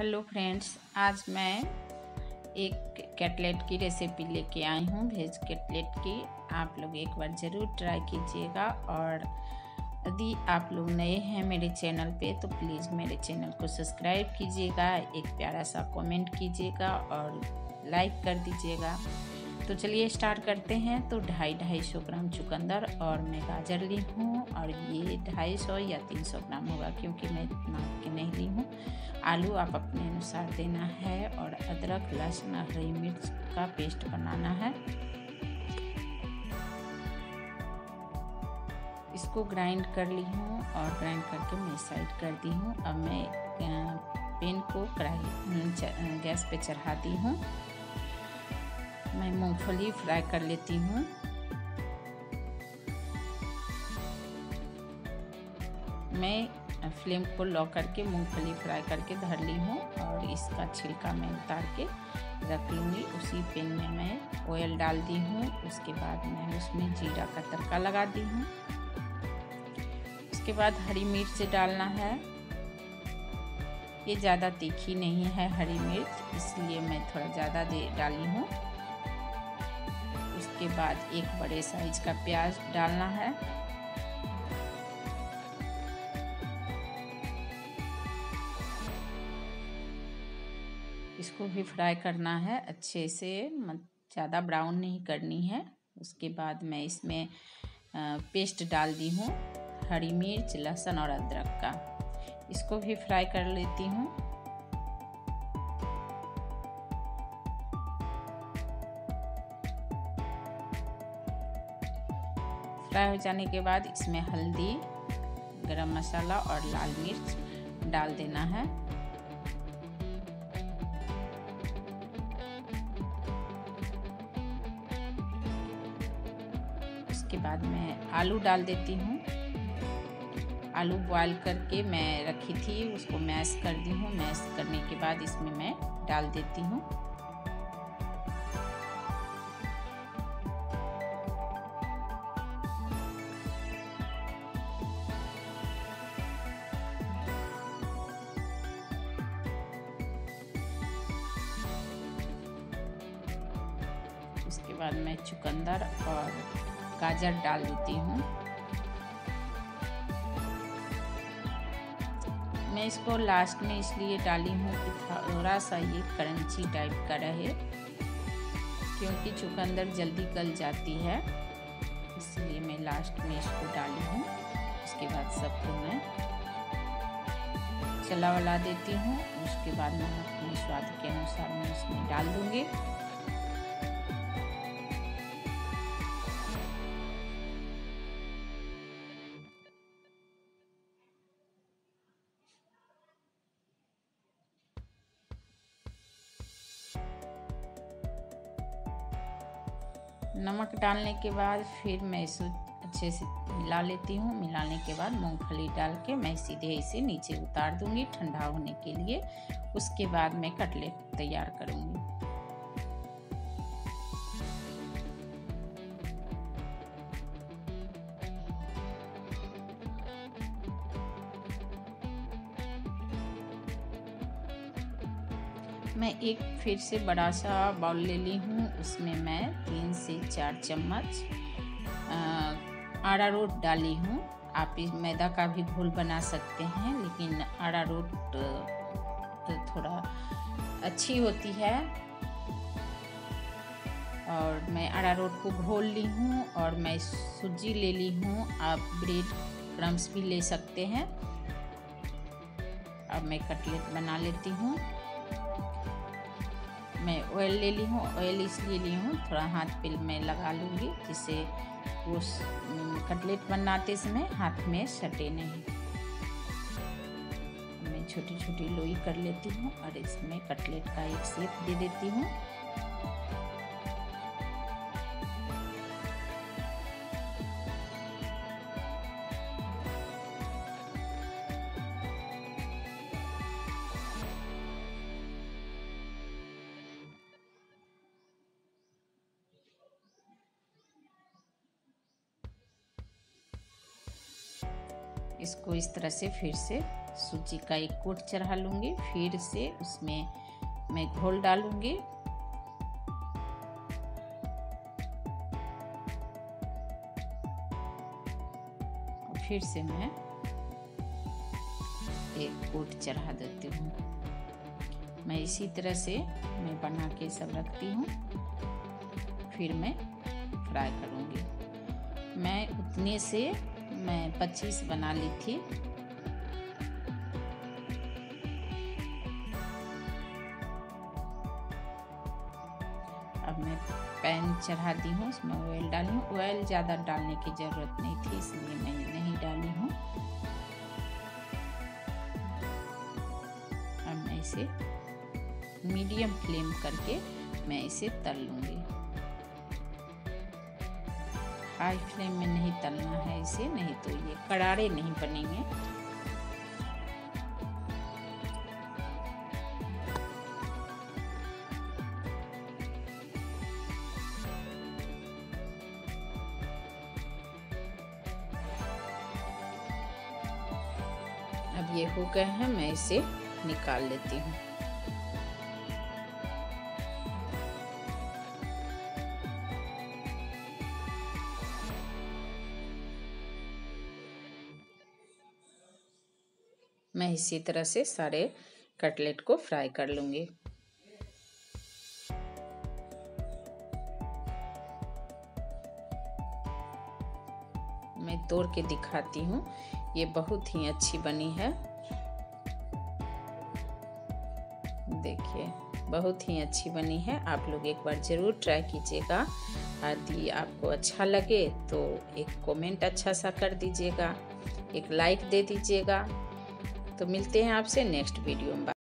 Hello friends आज मैं एक कैटलेट की रेसिपी लेके आई हूँ वेज कैटलेट की। आप लोग एक बार ज़रूर ट्राई कीजिएगा और यदि आप लोग नए हैं मेरे चैनल पे तो प्लीज़ मेरे चैनल को सब्सक्राइब कीजिएगा, एक प्यारा सा कमेंट कीजिएगा और लाइक कर दीजिएगा। तो चलिए स्टार्ट करते हैं। तो ढाई ढाई सौ ग्राम चुकंदर और मैं गाजर ली हूँ और ये ढाई सौ या तीन सौ ग्राम होगा क्योंकि मैं नाप के नहीं ली हूँ। आलू आप अपने अनुसार देना है और अदरक, लहसुन हरी मिर्च का पेस्ट बनाना है। इसको ग्राइंड कर ली हूँ और ग्राइंड करके मैं साइड कर दी हूँ। अब मैं पेन को कढ़ाई गैस पे चढ़ाती हूँ। मैं मूंगफली फ्राई कर लेती हूँ। मैं फ्लेम को लॉ करके मूंगफली फ्राई करके धर ली हूँ और इसका छिलका मैं उतार के रख लूँगी। उसी पेन में मैं ऑयल डाल दी हूँ। उसके बाद मैं उसमें जीरा का तड़का लगा दी हूँ। उसके बाद हरी मिर्च डालना है। ये ज़्यादा तीखी नहीं है हरी मिर्च, इसलिए मैं थोड़ा ज़्यादा दे डाली हूँ। उसके बाद एक बड़े साइज़ का प्याज डालना है। इसको भी फ्राई करना है अच्छे से ज़्यादा ब्राउन नहीं करनी है। उसके बाद मैं इसमें पेस्ट डाल दी हूँ, हरी मिर्च, लहसुन और अदरक का। इसको भी फ्राई कर लेती हूँ। फ्राई हो जाने के बाद इसमें हल्दी, गरम मसाला और लाल मिर्च डाल देना है। उसके बाद मैं आलू डाल देती हूँ। आलू बॉईल करके मैं रखी थी, उसको मैश कर दी हूँ। मैश करने के बाद इसमें मैं डाल देती हूँ। बाद मैं चुकंदर और गाजर डाल देती हूँ। मैं इसको लास्ट में इसलिए डाली हूँ कि थोड़ा सा ये करंची टाइप का रहे, क्योंकि चुकंदर जल्दी गल जाती है। इसलिए मैं लास्ट में इसको डाली हूँ। उसके बाद सबको मैं चला वला देती हूँ। उसके बाद मैं अपने स्वाद के अनुसार मैं इसमें डाल दूँगी। नमक डालने के बाद फिर मैं इसे अच्छे से मिला लेती हूँ। मिलाने के बाद मूंगफली डाल के मैं सीधे इसे नीचे उतार दूँगी ठंडा होने के लिए। उसके बाद मैं कटलेट तैयार करूँगी। मैं एक फिर से बड़ा सा बाउल ले ली हूँ। उसमें मैं तीन से चार चम्मच आड़ा रोट डाली हूँ। आप इस मैदा का भी घोल बना सकते हैं, लेकिन आड़ा रोट तो थोड़ा अच्छी होती है। और मैं आड़ा रोट को घोल ली हूँ और मैं सूजी ले ली हूँ। आप ब्रेड क्रम्स भी ले सकते हैं। अब मैं कटलेट बना लेती हूँ। मैं ऑयल ले ली हूँ ऑयल इसलिए ली हूँ, थोड़ा हाथ पे मैं लगा लूँगी जिससे वो कटलेट बनाते समय हाथ में सटे नहीं। मैं छोटी छोटी लोई कर लेती हूँ और इसमें कटलेट का एक सेप दे देती हूँ। इसको इस तरह से फिर से सूजी का एक कोट चढ़ा लूँगी। फिर से उसमें मैं घोल डालूँगी। फिर से मैं एक कोट चढ़ा देती हूँ। मैं इसी तरह से मैं बना के सब रखती हूँ। फिर मैं फ्राई करूँगी। मैं उतने से मैं 25 बना ली थी। अब मैं पैन चढ़ा दी हूँ, उसमें ऑयल डाली हूँ। ऑयल ज़्यादा डालने की ज़रूरत नहीं थी, इसलिए मैं नहीं डाली हूँ। अब मैं इसे मीडियम फ्लेम करके मैं इसे तल लूँगी। हाई फ्लेम में नहीं तलना है इसे, नहीं तो ये करारे नहीं बनेंगे। अब ये हो गए हैं, मैं इसे निकाल लेती हूँ। मैं इसी तरह से सारे कटलेट को फ्राई कर लूँगी। मैं तोड़ के दिखाती हूँ। ये बहुत ही अच्छी बनी है। देखिए, बहुत ही अच्छी बनी है। आप लोग एक बार ज़रूर ट्राई कीजिएगा। यदि आपको अच्छा लगे तो एक कमेंट अच्छा सा कर दीजिएगा। एक लाइक दे दीजिएगा। तो मिलते हैं आपसे नेक्स्ट वीडियो में।